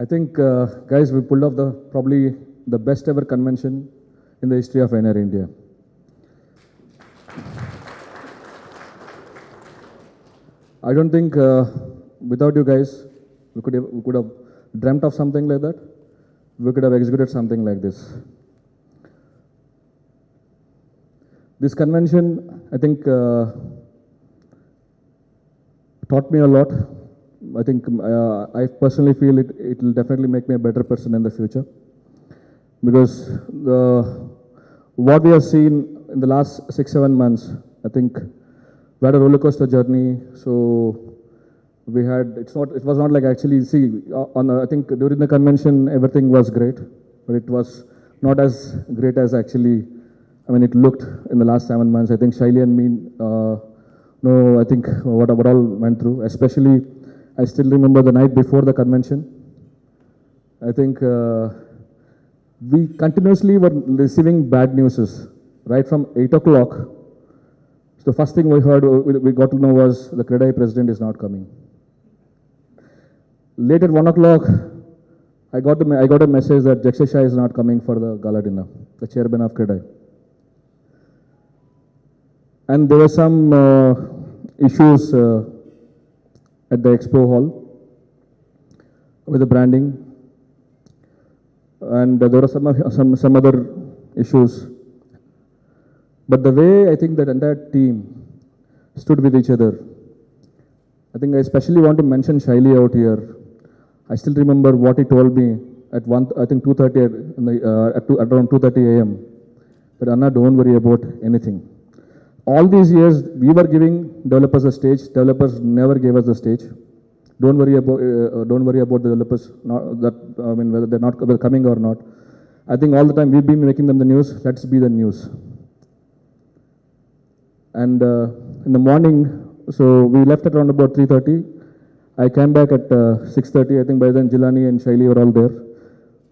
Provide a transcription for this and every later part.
I think, uh, guys, we pulled off the probably the best ever convention in the history of NAR India. I don't think uh, without you guys, we could have, we could have dreamt of something like that. We could have executed something like this. This convention, I think, uh, taught me a lot. I think uh, I personally feel it it will definitely make me a better person in the future because the what we have seen in the last six seven months, I think we had a roller coaster journey. So we had it's not it was not like actually see uh, on I think during the convention everything was great, but it was not as great as actually I mean it looked in the last seven months. I think Shaili and me. Uh, no, I think what, what all went through, especially I still remember the night before the convention. I think uh, we continuously were receiving bad news right from 8 o'clock. So the first thing we heard, we, we got to know was the CREDAI president is not coming. Late at 1 o'clock, I got, I got a message that Jaxay is not coming for the gala dinner, the chairman of CREDAI. And there were some uh, issues uh, at the expo hall with the branding, and there were some some some other issues. But the way I think that entire team stood with each other, I think I especially want to mention Shaili out here. I still remember what he told me at one, I think 2:30 in the, uh, at, two, at around 2:30 a.m. That Anna, don't worry about anything all these years we were giving developers a stage. Developers never gave us the stage. Don't worry about uh, uh, don't worry about the developers not, that i mean whether they're not coming or not. I think all the time we've been making them the news. Let's be the news. And uh, in the morning so we left at around about 3.30 i came back at uh, 6.30 i think by then jilani and shaili were all there.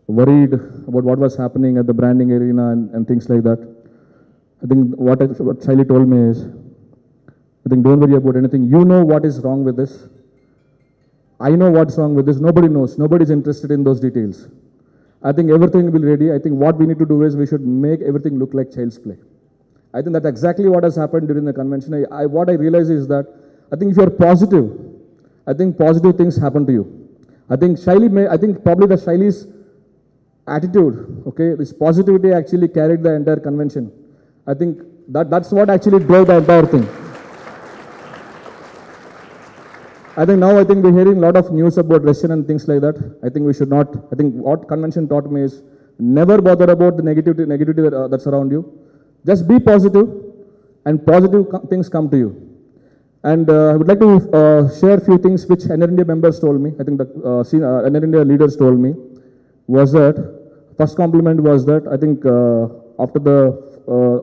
Worried about what was happening at the branding arena and, and things like that I think what, Shaili told me is, I think don't worry about anything. You know what is wrong with this. I know what's wrong with this. Nobody knows. Nobody's interested in those details. I think everything will be ready. I think what we need to do is we should make everything look like child's play. I think that's exactly what has happened during the convention. I, I, what I realize is that I think if you're positive, I think positive things happen to you. I think Shaili may, I think probably the Shaili's attitude, okay, this positivity actually carried the entire convention. I think that that's what actually drove the entire thing. I think now I think we're hearing a lot of news about Russian and things like that. I think we should not. I think what convention taught me is never bother about the negativity, negativity that, uh, that's around you. Just be positive, and positive things come to you. And uh, I would like to uh, share a few things which NAR India members told me. I think the uh, seen, uh, NAR India leaders told me was that first compliment was that I think uh, after the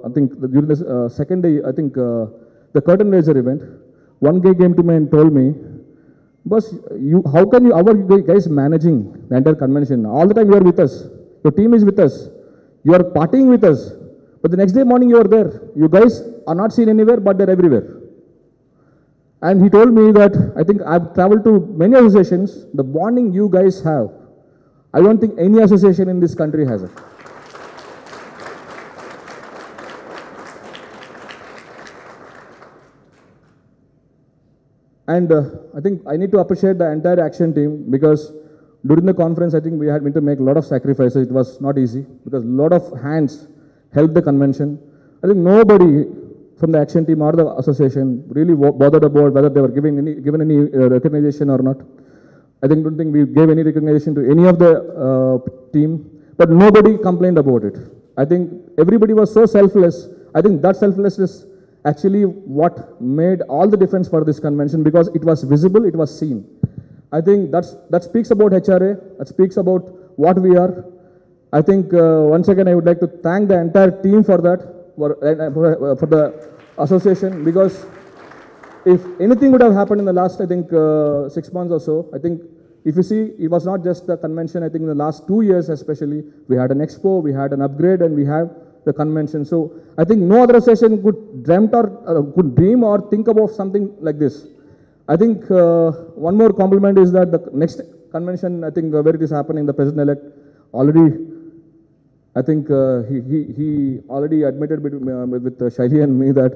I think during the uh, second day I think uh, the curtain raiser event, one guy came to me and told me, "Boss, you how can you our guys managing the entire convention all the time you are with us, your team is with us, you are partying with us, but the next day morning you are there. You guys are not seen anywhere, but they're everywhere." And he told me that I think I've traveled to many associations. The bonding you guys have, I don't think any association in this country has it. And uh, I think I need to appreciate the entire action team because during the conference, I think we had to make a lot of sacrifices. It was not easy because a lot of hands helped the convention. I think nobody from the action team or the association really bothered about whether they were giving any, given any uh, recognition or not. I think don't think we gave any recognition to any of the uh, team, but nobody complained about it. I think everybody was so selfless. I think that selflessness actually what made all the difference for this convention because it was visible, it was seen. I think that's that speaks about HRA. That speaks about what we are. I think uh, once again I would like to thank the entire team for that, for, uh, for, uh, for the association because if anything would have happened in the last, I think, uh, six months or so, I think if you see, it was not just the convention. I think in the last two years, especially, we had an expo, we had an upgrade, and we have the convention. So I think no other session could dreamt or uh, could dream or think about something like this. I think uh, one more compliment is that the next convention, I think uh, where it is happening, the president-elect already, I think uh, he, he, he already admitted between, uh, with uh, Shaili and me that,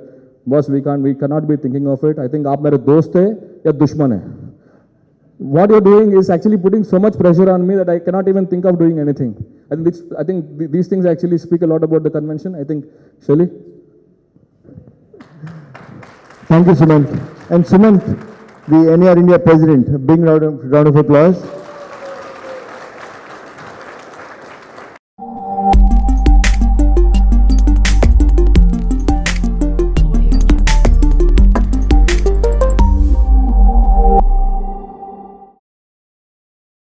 boss, we can't, we cannot be thinking of it. I think aap mere dost hai ya dushman hai. What you're doing is actually putting so much pressure on me that I cannot even think of doing anything. I think, this, I think th- these things actually speak a lot about the convention. I think, Shaili? Thank you, Sumanth. And Sumanth, the NAR India president, a big round of, round of applause.